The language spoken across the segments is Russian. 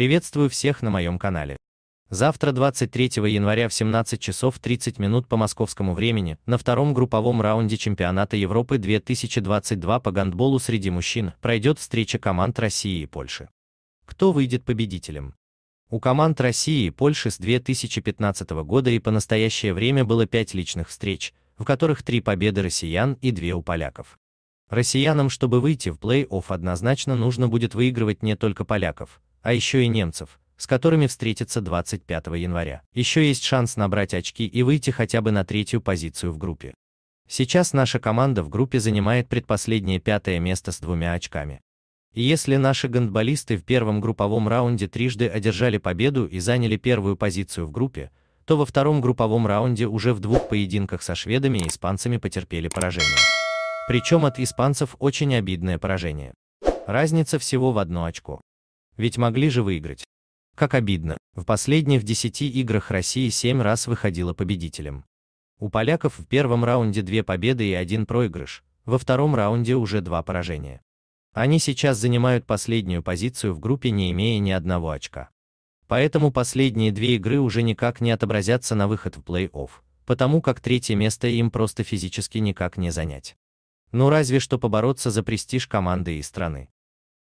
Приветствую всех на моем канале. Завтра, 23 января в 17 часов 30 минут по московскому времени, на втором групповом раунде чемпионата Европы 2022 по гандболу среди мужчин пройдет встреча команд России и Польши. Кто выйдет победителем? У команд России и Польши с 2015 года и по настоящее время было пять личных встреч, в которых три победы россиян и две у поляков. Россиянам, чтобы выйти в плей-офф однозначно нужно будет выигрывать не только поляков, а еще и немцев, с которыми встретятся 25 января. Еще есть шанс набрать очки и выйти хотя бы на третью позицию в группе. Сейчас наша команда в группе занимает предпоследнее пятое место с двумя очками. И если наши гандболисты в первом групповом раунде трижды одержали победу и заняли первую позицию в группе, то во втором групповом раунде уже в двух поединках со шведами и испанцами потерпели поражение. Причем от испанцев очень обидное поражение. Разница всего в одно очко. Ведь могли же выиграть. Как обидно, в последних 10 играх России 7 раз выходила победителем. У поляков в первом раунде две победы и один проигрыш, во втором раунде уже два поражения. Они сейчас занимают последнюю позицию в группе, не имея ни одного очка. Поэтому последние две игры уже никак не отобразятся на выход в плей-офф, потому как третье место им просто физически никак не занять. Ну разве что побороться за престиж команды и страны.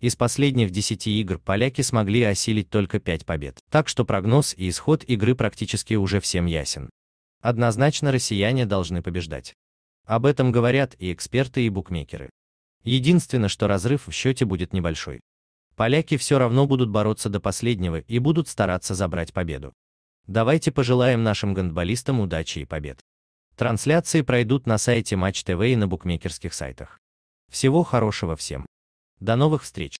Из последних 10 игр поляки смогли осилить только 5 побед. Так что прогноз и исход игры практически уже всем ясен. Однозначно россияне должны побеждать. Об этом говорят и эксперты, и букмекеры. Единственное, что разрыв в счете будет небольшой. Поляки все равно будут бороться до последнего и будут стараться забрать победу. Давайте пожелаем нашим гандболистам удачи и побед. Трансляции пройдут на сайте Матч ТВ и на букмекерских сайтах. Всего хорошего всем. До новых встреч!